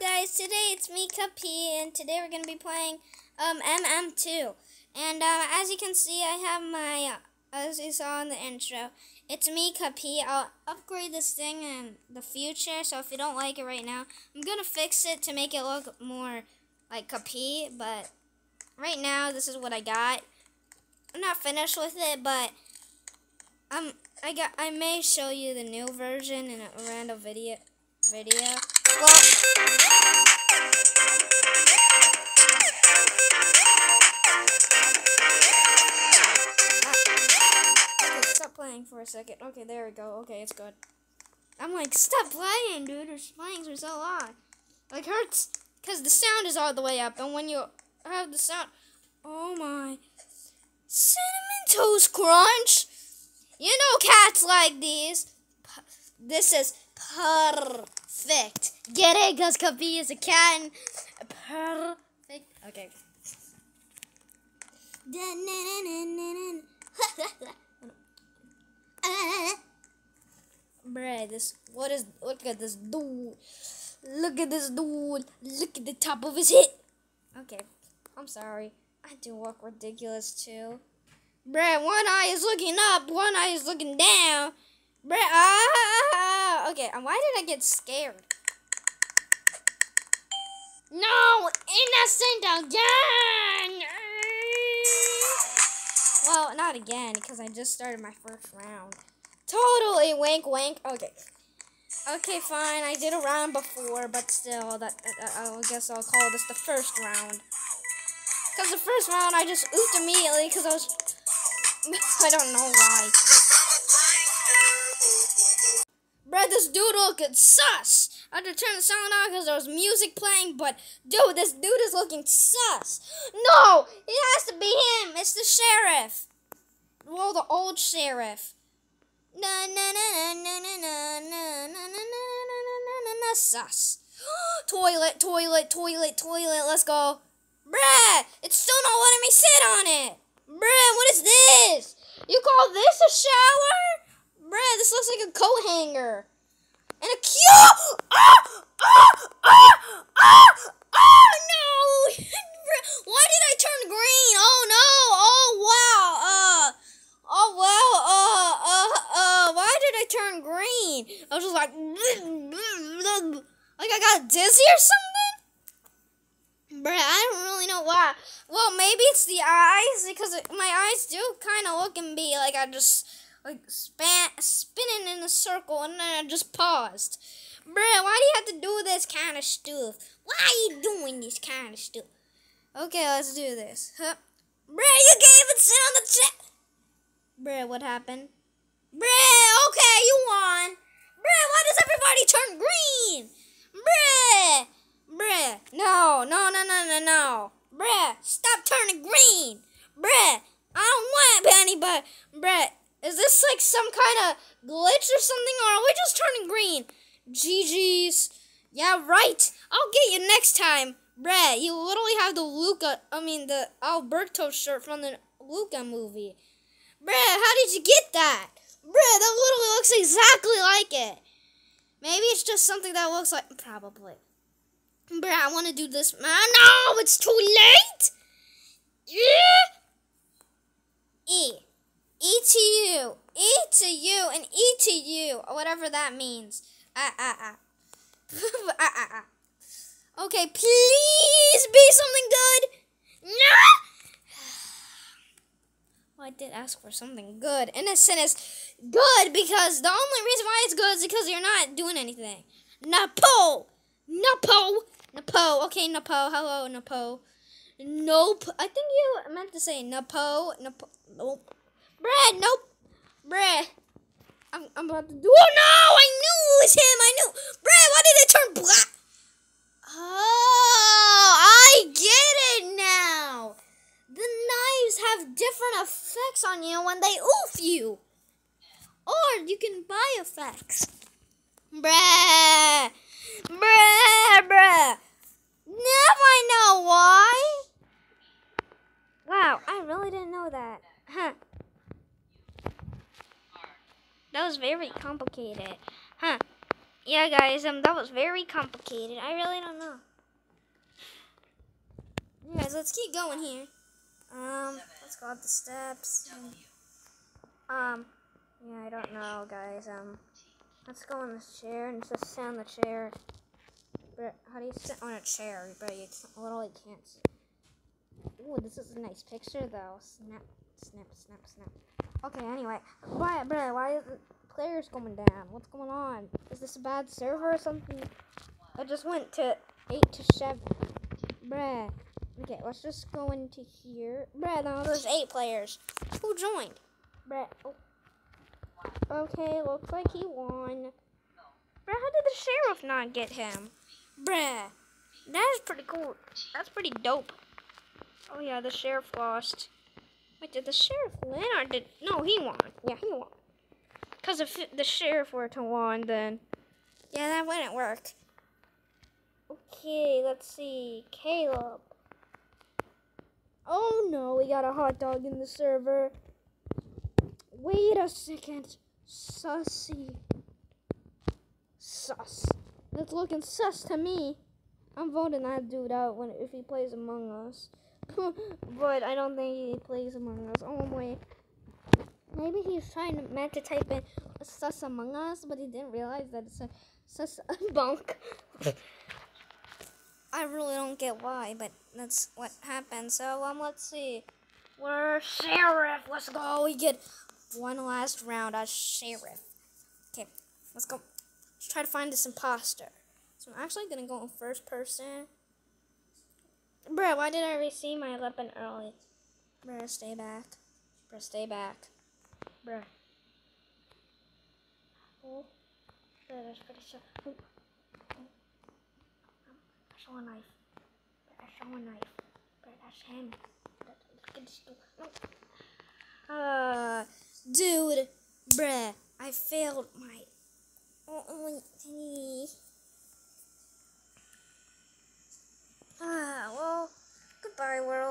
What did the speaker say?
guys, today it's me, Kapi, and today we're going to be playing um, MM2. And uh, as you can see, I have my, uh, as you saw in the intro, it's me, Kapi. I'll upgrade this thing in the future, so if you don't like it right now, I'm going to fix it to make it look more like Kapi, but right now, this is what I got. I'm not finished with it, but um, I got. I may show you the new version in a random video. Video. Well. Okay, stop playing for a second. Okay, there we go. Okay, it's good. I'm like, stop playing, dude. You're playing for so long. Like hurts, cause the sound is all the way up, and when you have the sound, oh my, cinnamon toast crunch. You know cats like these. This is perfect. Get it? Cause Cubby is a cat. And perfect. Okay. Bruh, this what is look at this dude. Look at this dude. Look at the top of his head. Okay. I'm sorry. I do look ridiculous too. Bruh, one eye is looking up, one eye is looking down. Bruh, ah! Okay, and why did I get scared? No, innocent again! Well, not again, because I just started my first round. Totally wink wink. Okay. Okay, fine. I did a round before, but still, that uh, I guess I'll call this the first round. Because the first round I just ooped immediately because I was. I don't know why. Bruh, this dude looking sus. I had to turn the sound on because there was music playing, but dude, this dude is looking sus. No, it has to be him. It's the sheriff. Well, the old sheriff. Na na na na na na na na na na na na sus. toilet, toilet, toilet, toilet. Let's go. Bruh, it's still not letting me sit on it. Bruh, what is this? You call this a shower? Bruh, this looks like a coat hanger. And a cue. Ah! Ah! Ah! Ah! Ah! No! Why did I turn green? Oh no! Oh wow! Uh, oh wow! Uh, uh, uh, why did I turn green? I was just like, like I got dizzy or something. Bruh, I don't really know why. Well, maybe it's the eyes because my eyes do kind of look and be like I just like span spinning in a circle and then I just paused. Bruh, why do you have to do this kind of stuff? Why are you doing this kind of stuff? Okay, let's do this. Huh. Bruh, you can't even sit on the chair. Bruh, what happened? Bruh, okay, you won. Bruh, why does everybody turn green? Bruh. Bruh, no, no, no, no, no, no. Bruh, stop turning green. Bruh, I don't want but, bruh, is this like some kind of glitch or something, or are we just turning green? GG's. Yeah, right. I'll get you next time. Brad, you literally have the Luca, I mean, the Alberto shirt from the Luca movie. Brad, how did you get that? Brad, that literally looks exactly like it. Maybe it's just something that looks like, probably. Brad, I want to do this. Man, no, it's too late. Yeah. E. E to you. E to you and E to you. Or whatever that means. Ah, ah, ah. ah, ah, ah. Okay, please be something good. No. Well, I did ask for something good. Innocent is good because the only reason why it's good is because you're not doing anything. Napo! Napo! Napo. Okay, Napo. Hello, Napo. Nope. I think you meant to say Napo. Napo. Nope. Brad, nope. Brad. I'm, I'm about to do. Oh no! I knew it was him. I knew. Brad, why did it turn black? Oh, I get it now. The knives have different effects on you when they oof you. Or you can buy effects. Bruh. Bruh, bruh. Now I know why. Wow, I really didn't know that. Huh. That was very complicated. Huh. yeah, guys, um, that was very complicated. I really don't know. Yeah, guys, let's keep going here. Um, let's go up the steps. Um, yeah, I don't know, guys. Um, let's go on this chair and just sit on the chair. But how do you sit on a chair? But you literally can't. Ooh, this is a nice picture, though. Snap, snap, snap, snap. Okay, anyway, why, bro? Why is the players going down? What's going on? Is this a bad server or something? I just went to eight to seven, bruh. Okay, let's just go into here, bruh. Now there's eight players. Who joined, bruh? Oh. Okay, looks like he won. Bruh, how did the sheriff not get him? Bruh, that is pretty cool. That's pretty dope. Oh yeah, the sheriff lost. Wait, did the sheriff win or did... No, he won. Yeah, he won. Because if the sheriff were to win, then... Yeah, that wouldn't work. Okay, let's see. Caleb. Oh no, we got a hot dog in the server. Wait a second. Sussy. Sus. That's looking sus to me. I'm voting that dude out when if he plays Among Us. but I don't think he plays Among Us. Oh wait. Maybe he's trying to meant to type in sus Among Us, but he didn't realize that it's a sus bunk. I really don't get why, but that's what happened. So um, let's see. We're sheriff. Let's go. We get one last round as sheriff. Okay, let's go. Let's try to find this imposter. So I'm actually gonna go in first person. Bruh, why did I receive my weapon early? Bruh, stay back. Bruh, stay back. Bruh. Oh. Bruh, that's pretty sure. Oh. Oh. I saw a knife. Bruh, I saw a knife. Bruh, that's him. Look at this dude. Uh, dude. Bruh, I failed my only thingy. Ah, well, goodbye, world.